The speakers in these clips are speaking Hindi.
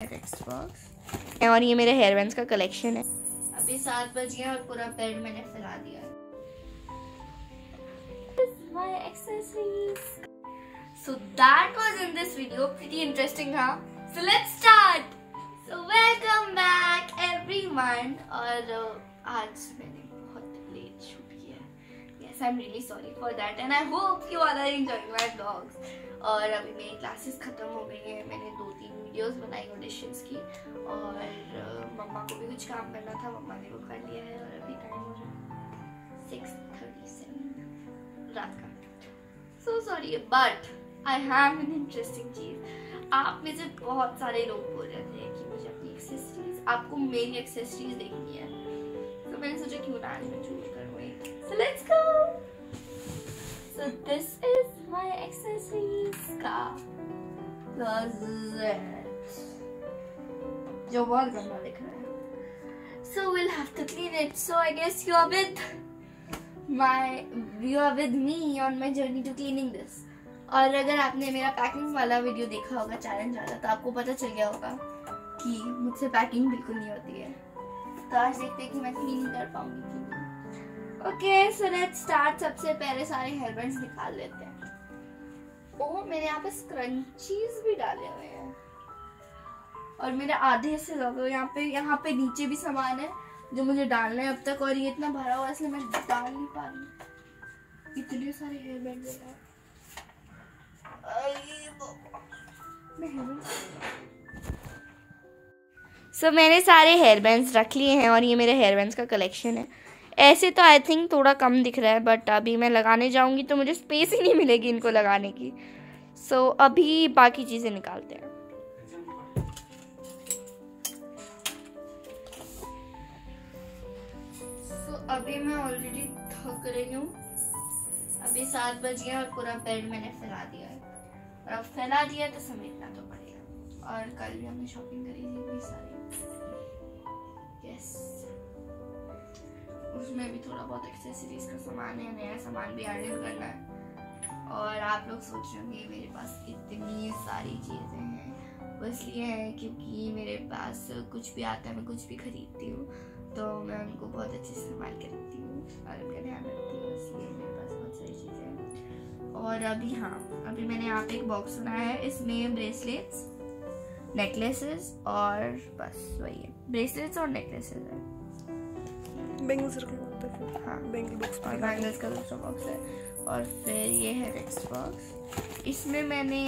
और ये मेरे हेयर बैंड का कलेक्शन है अभी सात बज गए और पूरा बेड मैंने फैला दिया है so that was in this video pretty interesting huh so let's start so welcome back everyone और uh, आज मैंने है yes I'm really sorry for that, and I hope you all are enjoying my vlogs. और अभी मेरी क्लासेस ख़त्म हो गई हैं, मैंने दो तीन वीडियोस बनाई ऑडिशंस की, और मम्मा को भी कुछ काम करना था, मम्मा ने वो कर लिया है, और अभी टाइम हो रहा है सिक्स थर्टी सेवन रात का। So sorry but I have an interesting चीज़। आप में से बहुत सारे लोग बोल रहे थे कि मुझे अपनी एक्सेसरीज आपको मेरी एक्सेसरीज देखनी है। तो मैंने सोचा क्यों ना आज मैं चूज़ जो बहुत गंदा दिख रहा है So, we'll have to clean it. So, I guess you are with my, you are with me on my journey to cleaning this. और अगर आपने मेरा पैकिंग वाला वीडियो देखा होगा चैलेंज वाला तो आपको पता चल गया होगा कि मुझसे पैकिंग बिल्कुल नहीं होती है। तो आज देखते हैं कि मैं क्लीन कर पाऊँगी ओके सो लेट्स स्टार्ट सबसे पहले सारे हेयर निकाल लेते हैं। ओह मैंने यहाँ पे स्क्रंचीज भी डाले हुए हैं। और मेरे आधे से ज़्यादा यहाँ पे यहाँ पे नीचे भी सामान है जो मुझे डालना है अब तक और ये इतना भरा हुआ इसलिए मैं डाल नहीं पा रही इतने सारे हेयर बैंड सो so, मैंने सारे हेयर बैंड्स रख लिए हैं और ये मेरे हेयर बैंड्स का कलेक्शन है। ऐसे तो आई थिंक थोड़ा कम दिख रहा है बट अभी मैं लगाने जाऊँगी तो मुझे स्पेस ही नहीं मिलेगी इनको लगाने की। सो so, अभी बाकी चीज़ें निकालते हैं। So, अभी मैं ऑलरेडी थक रही हूँ। अभी सात बज गया और पूरा बेड मैंने फैला दिया है। और अब फैला दिया तो समेटना तो पड़ेगा और कल भी हमने शॉपिंग करी थी सारी। Yes yes. उसमें भी थोड़ा बहुत एक्सेसरीज का सामान है, नया सामान भी एड करना है। और आप लोग सोच रहे होंगे, मेरे पास इतनी सारी चीज़ें हैं। वो इसलिए है क्योंकि मेरे पास कुछ भी आता है, मैं कुछ भी खरीदती हूँ तो मैं उनको बहुत अच्छे से संभाल के रखती हूँ और उनका ध्यान रखती हूँ, इसलिए मेरे पास बहुत सारी चीज़ें हैं। और अभी हाँ अभी मैंने यहाँ पे एक बॉक्स बनाया है, इसमें ब्रेसलेट्स नेकलेसेस और बस वही है। ब्रेसलेट्स और नेकलेसेस है। बैंगल्स रखना हाँ। बैंगल बॉक्स और बैंगल्स का दूसरा बॉक्स है। और फिर ये है टेक्स्ट बॉक्स इसमें मैंने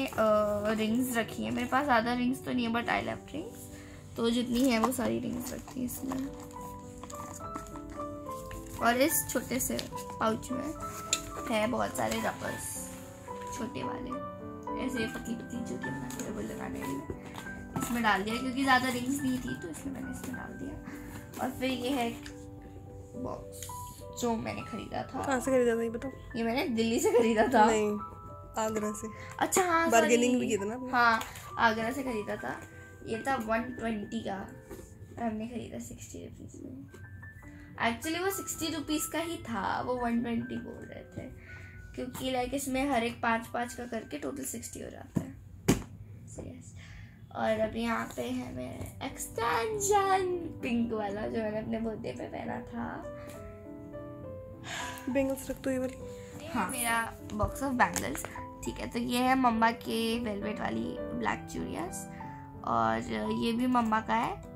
रिंग्स रखी है। मेरे पास ज़्यादा रिंग्स तो नहीं है बट आई लव रिंग्स तो जितनी है वो सारी रिंग्स रखती है इसमें। और इस छोटे से पाउच में है बहुत सारे रबर्स छोटे वाले। ऐसे पतली पतली जो कि बनाते रबर लगाने के लिए। इसमें डाल दिया क्योंकि ज़्यादा रिंग्स नहीं थी तो इसमें मैंने इसमें डाल दिया। और फिर ये है बॉक्स जो मैंने खरीदा था। कहाँ से खरीदा था ये बताओ? ये मैंने दिल्ली से खरीदा था। नहीं आगरा से। अच्छा हाँ बार्गेनिंग भी किया था ना हाँ आगरा से खरीदा था। ये था वन ट्वेंटी का। और हमने खरीदा सिक्सटी रुपीज़ में। एक्चुअली वो सिक्सटी रुपीज़ का ही था। वो वन ट्वेंटी बोल रहे थे। क्योंकि लाइक इसमें हर एक पाँच पाँच का करके टोटल सिक्सटी हो जाता है। So, yes. और अभी यहाँ पे है मेरा एक्सटेंशन पिंक वाला जो मैंने अपने बर्थडे पे पहना था। बैंगल्स रख दो ये वाली। हाँ। मेरा बॉक्स ऑफ़ बैंगल्स ठीक है? तो ये है मम्मा के वेलवेट वाली ब्लैक चूड़ियास और ये भी मम्मा का है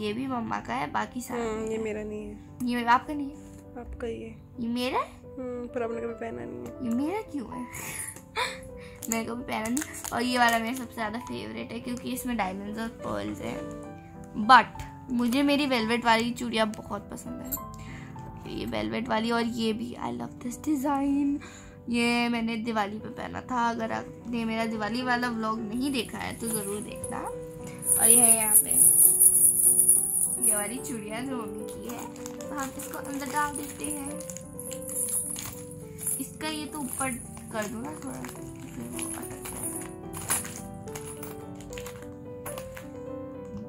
ये भी मम्मा का है बाकी सारे हम्म, ये मेरा नहीं है। ये आपका नहीं है? आपका ही है। ये मेरा है? हम्म, पर आपने कभी पहना नहीं है। ये मेरा क्यों है? मेरे को भी पहना और ये वाला मेरा सबसे ज़्यादा फेवरेट है, क्योंकि इसमें डायमंड्स और पर्ल्स हैं। बट मुझे मेरी वेलवेट वाली चूड़ियाँ बहुत पसंद है। ये वेलवेट वाली और ये भी आई लव दिस डिज़ाइन ये मैंने दिवाली पे पहना था, अगर आपने मेरा दिवाली वाला व्लॉग नहीं देखा है तो ज़रूर देखना। और ये है यहाँ पे। ये वाली चूड़ियाँ जो मम्मी की है। तो हम इसको अंदर डाल देते हैं। इसका ये तो ऊपर कर दो ना थोड़ा। फिर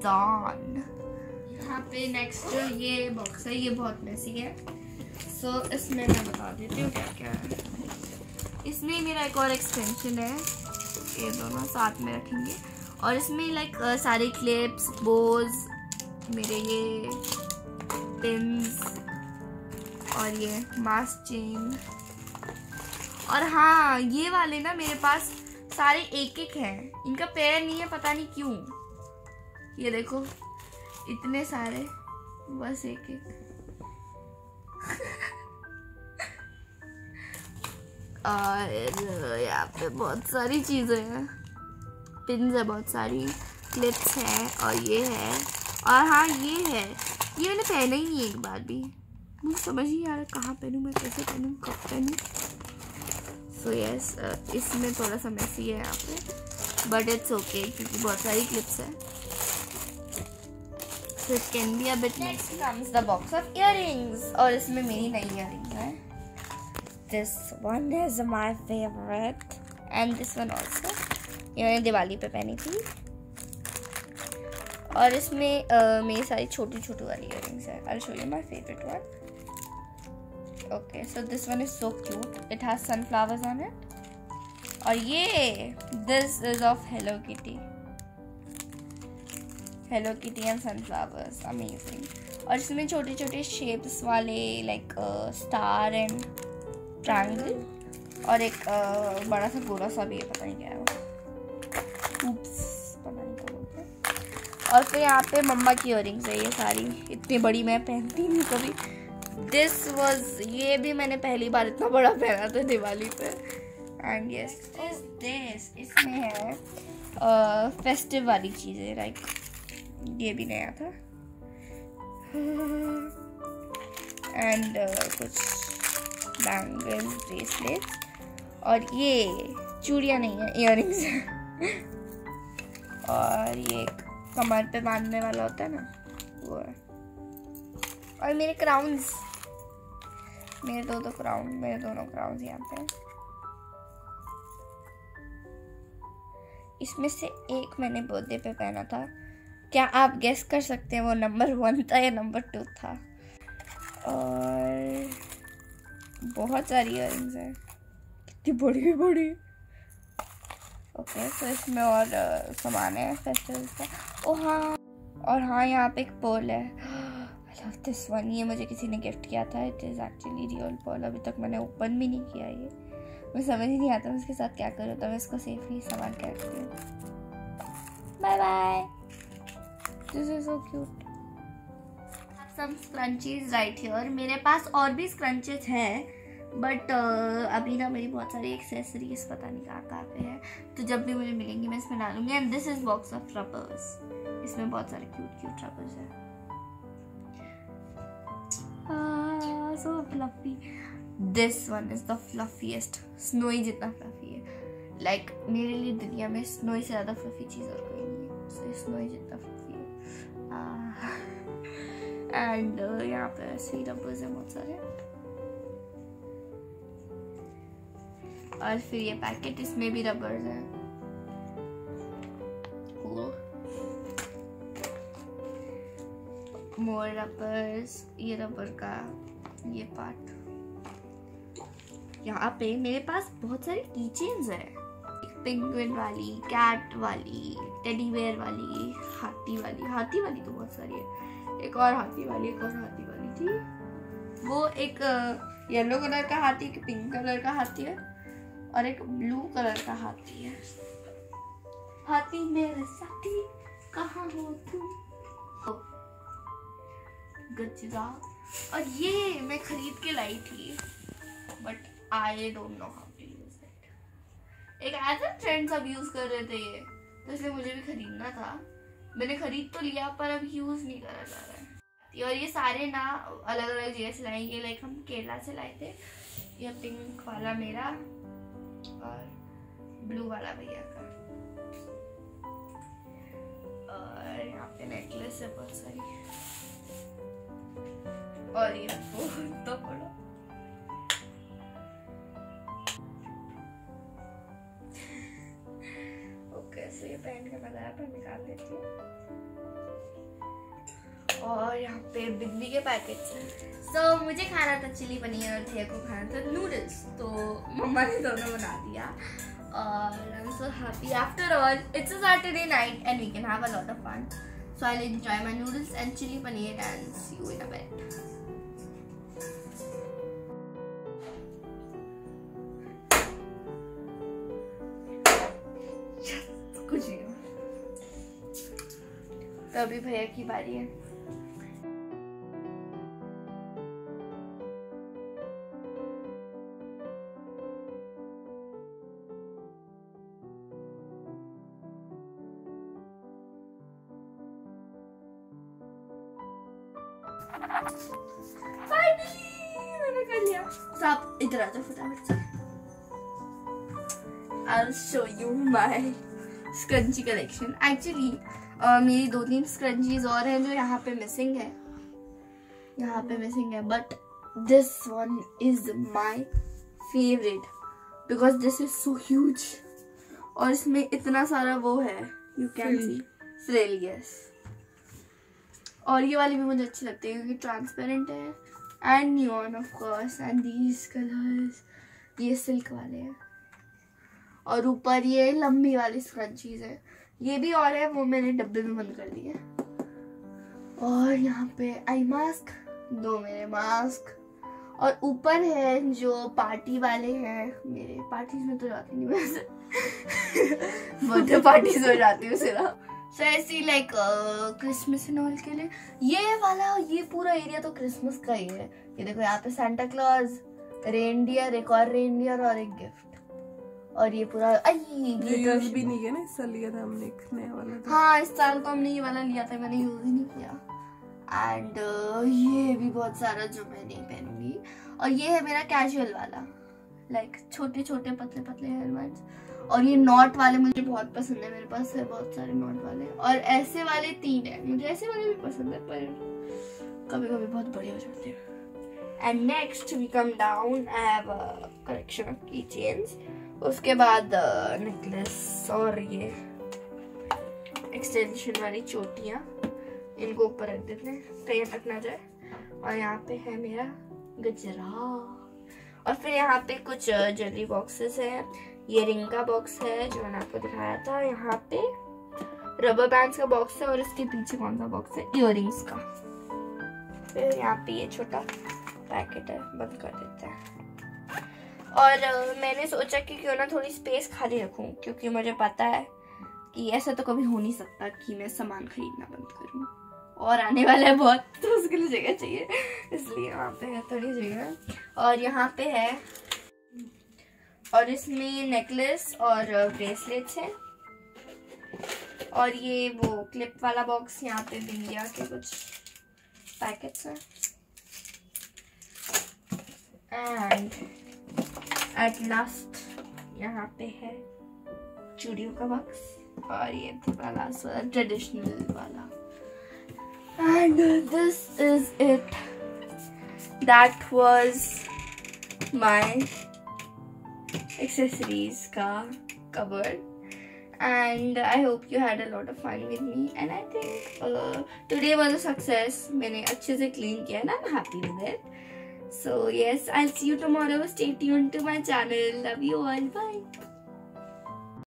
यहाँ पे नेक्स्ट जो ये बॉक्स है ये बहुत मैसी है। सो so, इसमें मैं बता देती हूँ क्या क्या है। इसमें मेरा एक और एक्सटेंशन है। ये दोनों साथ में रखेंगे। और इसमें लाइक सारे क्लिप्स बोज मेरे ये पिंस और ये मास्क चेन और हाँ ये वाले ना मेरे पास सारे एक एक हैं। इनका पैर नहीं है पता नहीं क्यों। ये देखो, इतने सारे, बस एक एक। और यहाँ पे बहुत सारी चीज़ें हैं। पिन है बहुत सारी क्लिप्स हैं, और ये है। और हाँ ये है। ये मैंने पहना ही नहीं एक बार भी। मुझे समझ नहीं आ रहा कहाँ पहनूँ, मैं कैसे पहनूँ, कब पहनूँ। सो यस इसमें थोड़ा सा मैसी है यहाँ पे। बट इट्स ओके क्योंकि बहुत सारी क्लिप्स है। So it can be a bit next comes the box of earrings. और इसमें मेरी नई earrings है। This one is my favorite. And this one also. ये मैंने दिवाली पे पहनी थी। और इसमें uh, मेरी सारी छोटी छोटी वाली इयरिंग्स है। I show you my favourite one okay so this one is so cute it has sunflowers on it और ये this is of Hello Kitty Hello Kitty and sunflowers amazing और इसमें छोटे छोटे शेप्स वाले लाइक स्टार एंड ट्रायंगल और एक uh, बड़ा सा गोला सा भी है पता नहीं क्या है वो। पता नहीं क्या बोलते हैं। और फिर यहाँ पे मम्मा की इयरिंग्स है ये सारी। इतनी बड़ी मैं पहनती नहीं कभी। दिस वॉज़ ये भी मैंने पहली बार इतना बड़ा पहना था दिवाली पे। एंड यस दिस इसमें है फेस्टिव uh, वाली चीज़ें लाइक ये भी नया था। एंड uh, कुछ बैंगल ब्रेसलेट्स और ये चूड़ियाँ नहीं है इयर और ये कमर पे बांधने वाला होता है ना वो है। और मेरे क्राउन्स मेरे दो दो क्राउन मेरे दोनों क्राउन्स यहाँ पे इसमें से एक मैंने बर्थडे पे पहना था। क्या आप गेस कर सकते हैं वो नंबर वन था या नंबर टू था? और बहुत सारी इयर हैं। कितनी बड़ी बड़ी। ओके तो इसमें और सामान है फेस्टिवल का। ओ हाँ और हाँ यहाँ पे एक पोल है। आई लव दिस वन ये मुझे किसी ने गिफ्ट किया था। It is actually real pearl अभी तक मैंने ओपन भी नहीं किया ये। मैं समझ ही नहीं आता मैं इसके साथ क्या करूँ तो मैं इसको सेफली संभाल के रखती हूँ। Bye bye this is so cute some scrunchies right here मेरे पास और भी स्क्रंचेज हैं बट uh, अभी ना मेरी बहुत सारी एक्सेसरीज पता नहीं कहाँ कहाँ पे है। तो जब भी मुझे मिलेंगी मैं इसमें डालूँगी। And this is box of rubbers इसमें बहुत सारे क्यूट क्यूट रबर्स हैं। So fluffy this one is the fluffiest snowy जितना फ्लफी है। लाइक like, मेरे लिए दुनिया में स्नोई से ज़्यादा फ्लफी चीज़ और कोई नहीं है। So, स्नोई जितना एंड यहाँ पे ऐसे ही रबर्स हैं बहुत सारे और फिर ये पैकेट इसमें भी रबर्स हैं। मोर रबर्स ये रबर का ये पार्ट यहाँ पे मेरे पास बहुत सारी कीचेन्स है। पिंगविन वाली कैट वाली टेडी बेयर वाली, हाथी वाली। हाथी वाली तो बहुत सारी है। एक और हाथी वाली, एक और हाथी वाली थी वो एक येलो कलर का हाथी, एक पिंक कलर का हाथी है और एक ब्लू कलर का हाथी है। हाथी मेरे साथी, कहाँ हो तुम गजरा। और ये मैं खरीद के लाई थी but I don't know how to use it एक ऐसा ट्रेंड सब यूज़ कर रहे थे ये तो इसलिए मुझे भी खरीदना था। मैंने खरीद तो लिया, पर अब यूज़ नहीं करा जा रहा है। और ये सारे ना अलग अलग जगह से लाए, ये लाइक हम केरला से लाए थे। ये पिंक वाला मेरा और ब्लू वाला भैया का। और यहाँ पे नेकलेस है बहुत सारी। और ये तो बड़ा पहन के बताया पर निकाल देती हूँ। और यहाँ पे बिजली के पैकेट तो so, मुझे खाना था चिली पनीर और भैया को खाना था नूडल्स तो मम्मा ने दोनों बना दिया। और I am so happy after all it's a Saturday night and we can have a lot of fun so I enjoy my noodles and chilli paneer and see you in a bed अभी भैया की बारी है मैंने कर तो आप इधर आ जाओ फटाफट से I'll show you my scrunchie collection. Actually, uh, मेरी दो तीन scrunchies और हैं जो यहाँ पे मिसिंग है। यहाँ पे मिसिंग है but this one is my favourite because this is so huge और इसमें इतना सारा वो है you can Frill. see frill और ये वाली भी मुझे अच्छी लगती है क्योंकि ट्रांसपेरेंट है and new of course and these colours ये सिल्क वाले हैं। और ऊपर ये लंबी वाली स्क्रंचीज है। ये भी और है, वो मैंने डब्बे में बंद कर दिए और यहाँ पे आई मास्क, दो मेरे मास्क। और ऊपर है जो पार्टी वाले हैं, मेरे पार्टीज़ में तो जाती नहीं वैसे बर्थडे पार्टीज़ में जाती हूँ सिर्फ़। सो ऐसी लाइक क्रिसमस एंड ऑल के लिए। ये वाला ये पूरा एरिया तो क्रिसमस का ही है। ये देखो, यहाँ पे सेंटा क्लॉज रेनडियर एक और रेनडियर और एक गिफ्ट और ये पूरा यूज़ भी नहीं किया ना इस साल लिया था हमने एक नया वाला था। हाँ इस साल तो हमने ये वाला लिया था मैंने यूज़ ही नहीं किया। एंड ये भी बहुत सारा जो मैं नहीं पहनूँगी। और ये है मेरा कैजुअल वाला। लाइक छोटे छोटे पतले पतले हेयरबैंड्स और ये नॉट वाले मुझे बहुत पसंद है मेरे पास है बहुत सारे नॉट वाले। और ऐसे वाले तीन है। मुझे ऐसे वाले भी पसंद है पर कभी कभी बहुत बड़े हो जाते हैं। And next we come down I have collection of key chains उसके बाद नेकलेस और ये एक्सटेंशन वाली चोटियाँ, इनको ऊपर रख देते हैं, कहीं अटक ना जाए। और यहाँ पे है मेरा गजरा। और फिर यहाँ पे कुछ ज्वेलरी बॉक्सेस है। ये रिंग का बॉक्स है, जो मैंने आपको दिखाया था। यहाँ पे रबर बैंड्स का बॉक्स है, और इसके पीछे कौन सा बॉक्स है? इयर का। फिर यहाँ पे ये छोटा पैकेट है, बंद कर देते हैं। और मैंने सोचा कि क्यों ना थोड़ी स्पेस खाली रखूँ, क्योंकि मुझे पता है कि ऐसा तो कभी हो नहीं सकता कि मैं सामान खरीदना बंद करूँ। और आने वाला है बहुत तो उसके लिए जगह चाहिए। इसलिए वहाँ पे है थोड़ी जगह। और यहाँ पे है, और इसमें नेकलेस और ब्रेसलेट्स हैं। और ये वो क्लिप वाला बॉक्स यहाँ पे बिंदिया के कुछ पैकेट्स हैं। एंड एट लास्ट यहाँ पे है चूड़ियों का बक्स और ये वाला ट्रेडिशनल वाला। And this is it that was my accessories का cover and I hope you had a lot of fun with me and I think today was a success मैंने अच्छे से क्लीन किया and happy with it so yes I'll see you tomorrow. Stay tuned to my channel. Love you all. Bye